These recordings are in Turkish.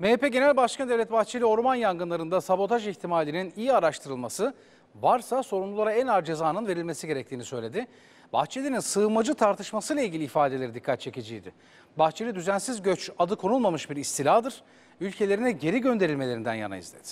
MHP Genel Başkanı Devlet Bahçeli orman yangınlarında sabotaj ihtimalinin iyi araştırılması, varsa sorumlulara en ağır cezanın verilmesi gerektiğini söyledi. Bahçeli'nin sığınmacı tartışmasıyla ilgili ifadeleri dikkat çekiciydi. Bahçeli düzensiz göç adı konulmamış bir istiladır, ülkelerine geri gönderilmelerinden yanayız dedi.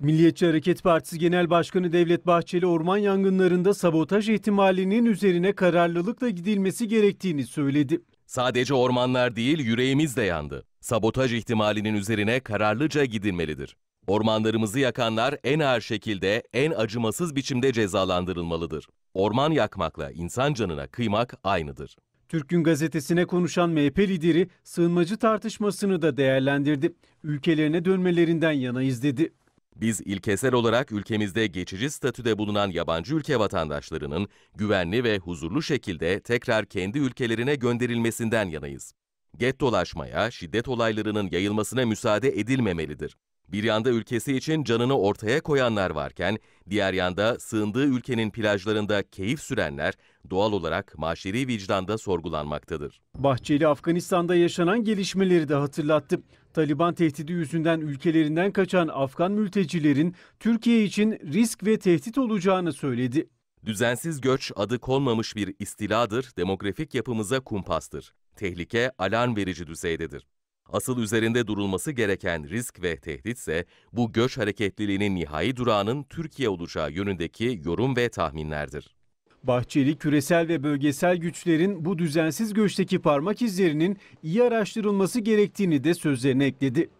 Milliyetçi Hareket Partisi Genel Başkanı Devlet Bahçeli orman yangınlarında sabotaj ihtimalinin üzerine kararlılıkla gidilmesi gerektiğini söyledi. Sadece ormanlar değil yüreğimiz de yandı. Sabotaj ihtimalinin üzerine kararlıca gidilmelidir. Ormanlarımızı yakanlar en ağır şekilde, en acımasız biçimde cezalandırılmalıdır. Orman yakmakla insan canına kıymak aynıdır. Türk Gün Gazetesi'ne konuşan MHP lideri sığınmacı tartışmasını da değerlendirdi. Ülkelerine dönmelerinden yanayız dedi. Biz ilkesel olarak ülkemizde geçici statüde bulunan yabancı ülke vatandaşlarının güvenli ve huzurlu şekilde tekrar kendi ülkelerine gönderilmesinden yanayız. Gettolaşmaya, şiddet olaylarının yayılmasına müsaade edilmemelidir. Bir yanda ülkesi için canını ortaya koyanlar varken, diğer yanda sığındığı ülkenin plajlarında keyif sürenler doğal olarak maşeri vicdanda sorgulanmaktadır. Bahçeli Afganistan'da yaşanan gelişmeleri de hatırlattı. Taliban tehdidi yüzünden ülkelerinden kaçan Afgan mültecilerin Türkiye için risk ve tehdit olacağını söyledi. Düzensiz göç adı konmamış bir istiladır, demografik yapımıza kumpastır. Tehlike alarm verici düzeydedir. Asıl üzerinde durulması gereken risk ve tehditse bu göç hareketliliğinin nihai durağının Türkiye olacağı yönündeki yorum ve tahminlerdir. Bahçeli küresel ve bölgesel güçlerin bu düzensiz göçteki parmak izlerinin iyi araştırılması gerektiğini de sözlerine ekledi.